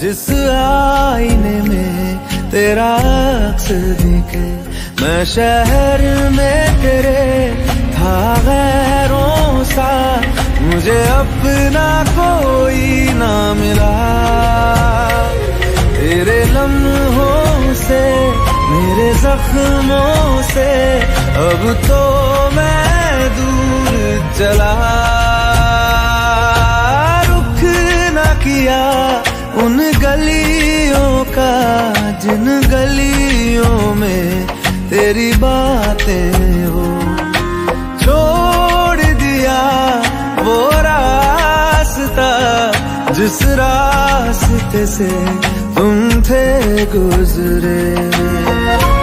जिस आईने में तेरा अक्स दिखे, मैं शहर में तेरे था गैरों सा, मुझे अपना कोई ना मिला। तेरे लम्हों से, मेरे जख्मों से, अब तो मैं दूर चला। रुख न किया उन गलियों का, जिन गलियों में तेरी बातें हो। छोड़ दिया वो रास्ता, जिस रास्ते से तुम थे गुजरे।